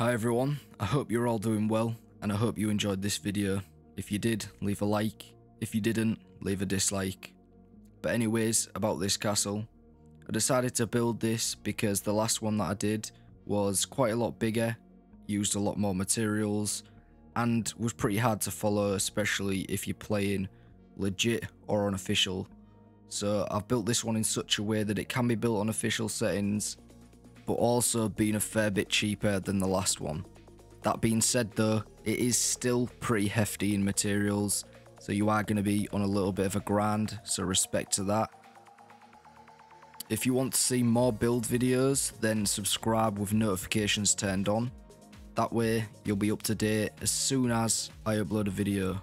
Hi everyone, I hope you're all doing well and I hope you enjoyed this video. If you did, leave a like. If you didn't, leave a dislike. But anyways, about this castle. I decided to build this because the last one that I did was quite a lot bigger, used a lot more materials, and was pretty hard to follow, especially if you're playing legit or unofficial. So I've built this one in such a way that it can be built on official settings, but also being a fair bit cheaper than the last one. That being said though, it is still pretty hefty in materials, so you are going to be on a little bit of a grand, so respect to that. If you want to see more build videos, then subscribe with notifications turned on. That way, you'll be up to date as soon as I upload a video.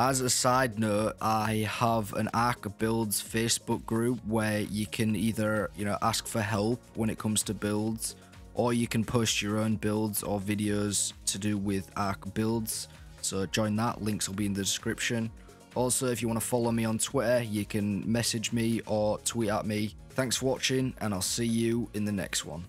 As a side note, I have an Ark Builds Facebook group where you can either, you know, ask for help when it comes to builds, or you can post your own builds or videos to do with Ark Builds. So join that, links will be in the description. Also, if you want to follow me on Twitter, you can message me or tweet at me. Thanks for watching, and I'll see you in the next one.